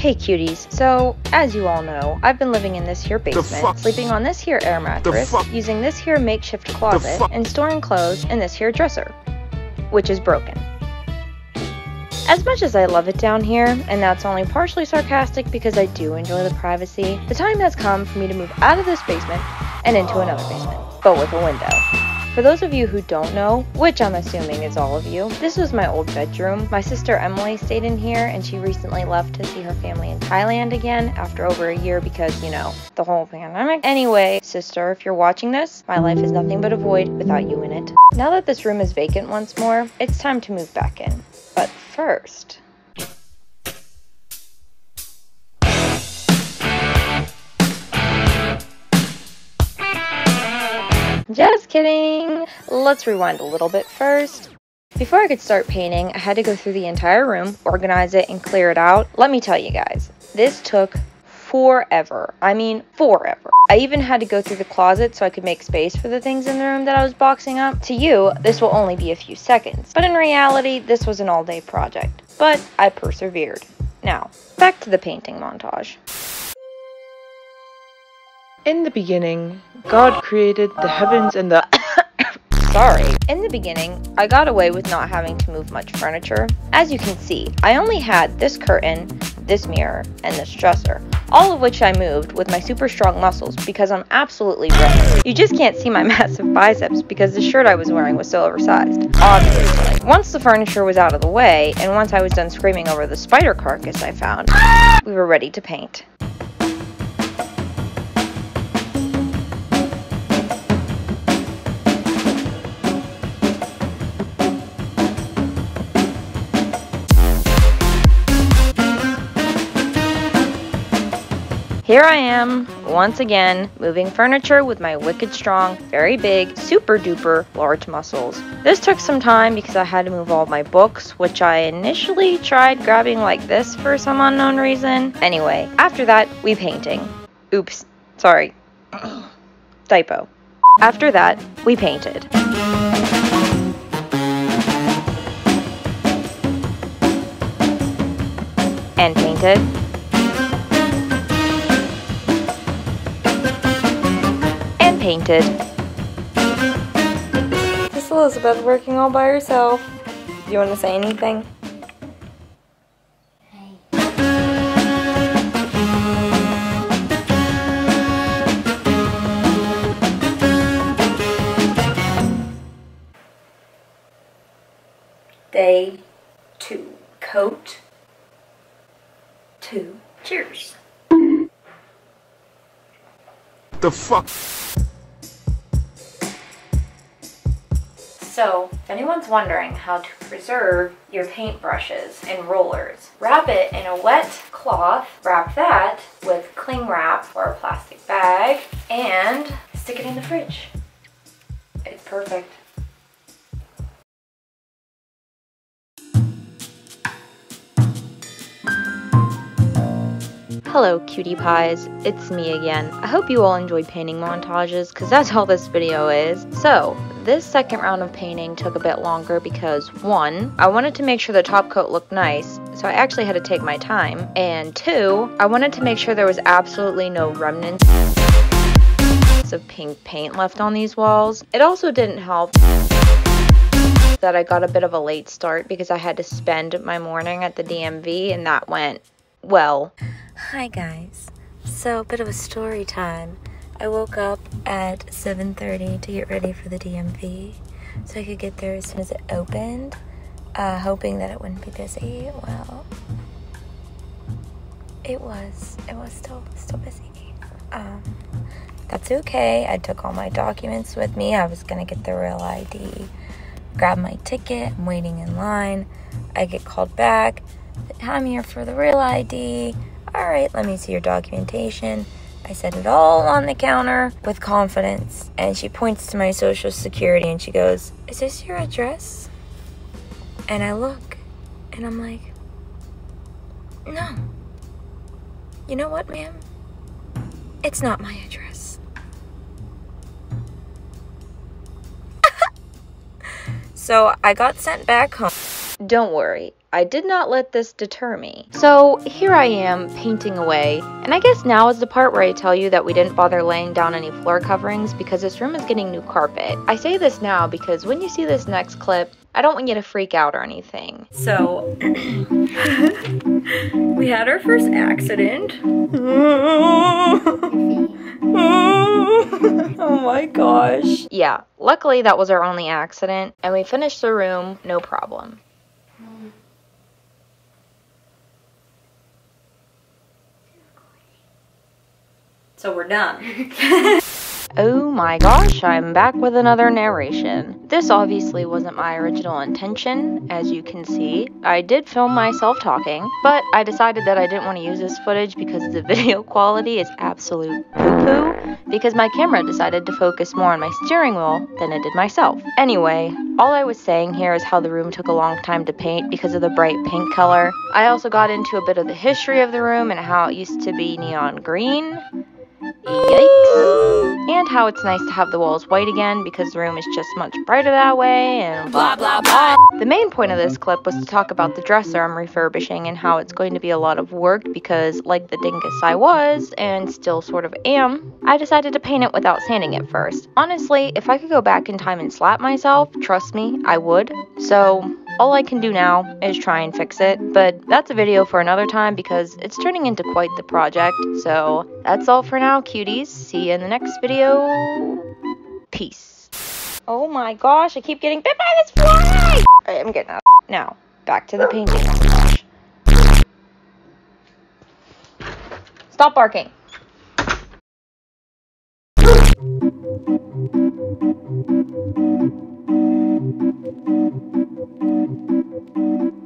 Hey cuties, so as you all know, I've been living in this here basement, sleeping on this here air mattress, using this here makeshift closet, and storing clothes in this here dresser, which is broken. As much as I love it down here, and that's only partially sarcastic because I do enjoy the privacy, the time has come for me to move out of this basement and into another basement, but with a window. For those of you who don't know, which I'm assuming is all of you, this was my old bedroom. My sister Emily stayed in here and she recently left to see her family in Thailand again after over a year because, you know, the whole pandemic. Anyway, sister, if you're watching this, my life is nothing but a void without you in it. Now that this room is vacant once more, it's time to move back in. But first, Just kidding! Let's rewind a little bit first. Before I could start painting, I had to go through the entire room, organize it, and clear it out. Let me tell you guys, this took forever. I mean, forever. I even had to go through the closet so I could make space for the things in the room that I was boxing up. To you, this will only be a few seconds, but in reality, this was an all day project. But I persevered. Now, back to the painting montage. In the beginning, God created the heavens and the. Sorry. In the beginning, I got away with not having to move much furniture. As you can see, I only had this curtain, this mirror, and this dresser, all of which I moved with my super strong muscles because I'm absolutely ripped. You just can't see my massive biceps because the shirt I was wearing was so oversized. Obviously. Once the furniture was out of the way, and once I was done screaming over the spider carcass I found, we were ready to paint. Here I am, once again, moving furniture with my wicked strong, very big, super duper large muscles. This took some time because I had to move all my books, which I initially tried grabbing like this for some unknown reason. Anyway, after that, we painting. Oops, sorry. Typo. After that, we painted. And painted. Painted. This Elizabeth working all by herself. Do you want to say anything? Day two. Coat two. Cheers. The fuck? So, if anyone's wondering how to preserve your paintbrushes and rollers, wrap it in a wet cloth, wrap that with cling wrap or a plastic bag, and stick it in the fridge. It's perfect. Hello cutie pies, it's me again. I hope you all enjoyed painting montages because that's all this video is. So, this second round of painting took a bit longer because one, I wanted to make sure the top coat looked nice, so I actually had to take my time, and two, I wanted to make sure there was absolutely no remnants of pink paint left on these walls. It also didn't help that I got a bit of a late start because I had to spend my morning at the DMV and that went, well. Hi guys. So, a bit of a story time. I woke up at 7.30 to get ready for the DMV so I could get there as soon as it opened, uh, hoping that it wouldn't be busy. Well, it was. It was still still busy. Um, that's okay. I took all my documents with me. I was gonna get the real ID, grab my ticket. I'm waiting in line. I get called back. I'm here for the real ID. All right, let me see your documentation. I set it all on the counter with confidence. And she points to my social security and she goes, Is this your address? And I look and I'm like, No. You know what, ma'am? It's not my address. so I got sent back home. Don't worry, I did not let this deter me. So here I am painting away, and I guess now is the part where I tell you that we didn't bother laying down any floor coverings because this room is getting new carpet. I say this now because when you see this next clip, I don't want you to freak out or anything. So, we had our first accident. oh my gosh. Yeah, luckily that was our only accident, and we finished the room no problem. So we're done. Oh my gosh, I'm back with another narration. This obviously wasn't my original intention, as you can see. I did film myself talking, but I decided that I didn't want to use this footage because the video quality is absolute poo-poo, because my camera decided to focus more on my steering wheel than it did myself. Anyway, all I was saying here is how the room took a long time to paint because of the bright pink color. I also got into a bit of the history of the room and how it used to be neon green. Yikes. And how it's nice to have the walls white again because the room is just much brighter that way and blah blah blah. The main point of this clip was to talk about the dresser I'm refurbishing and how it's going to be a lot of work because like the dingus I was and still sort of am, I decided to paint it without sanding it first. Honestly, if I could go back in time and slap myself, trust me, I would. So all I can do now is try and fix it, but that's a video for another time because it's turning into quite the project. So that's all for now, cuties. See you in the next video. Peace. Oh my gosh, I keep getting bit by this fly! Alright, I'm getting out. Now, back to the painting. Stop barking. Thank you. Thank you.